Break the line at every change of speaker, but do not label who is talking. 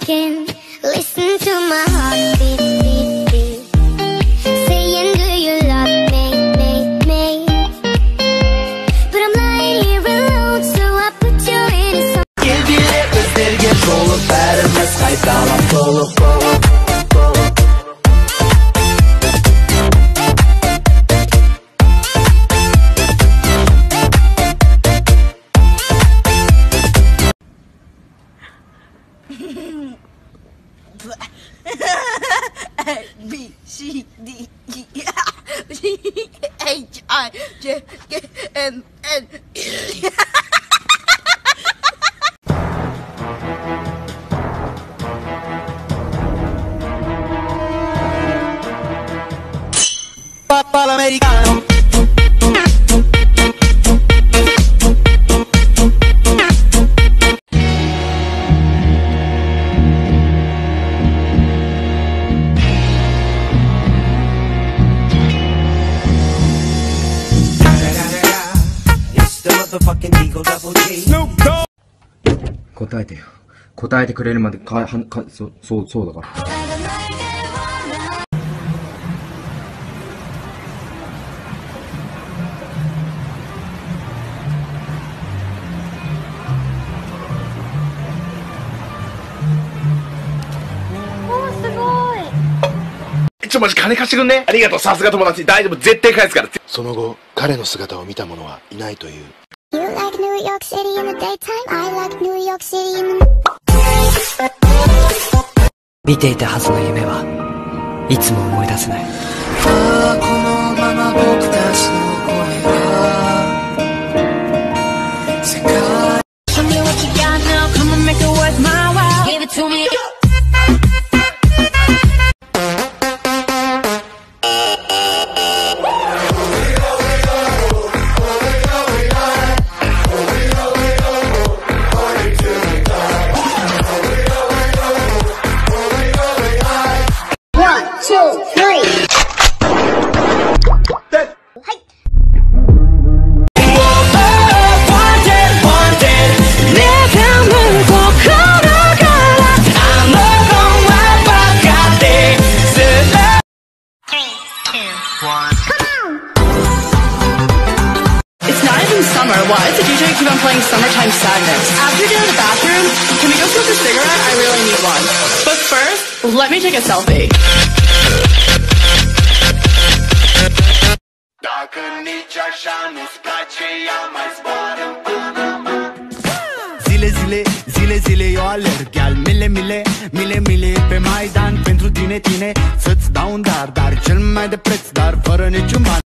talking. Listen to my A
B C D E F G H I J K L N
Papà l'americano
答えてよ。答えてくれるまでかはかそそうそうだから
マジ金貸してくんね？ありがとう、さすが友達。大丈夫、絶対返すから。
その後、彼の姿を見た者はいないという。
You like New York City in the daytime, I like New York City in the
見ていたはずの夢はいつも思い出せない
このまま僕たちの声が世界
not even summer. Why does the DJ keep on playing Summertime Sadness? After you're in the bathroom, can we go smoke a cigarette? I really need one. But first, let me take a selfie.
Zile, zile, zile, zile eu alerg Al mile, mile, mile, mile Pe Maidan. Pentru tine, tine Să-ți dau un dar, dar cel mai de preț Dar fără niciun ban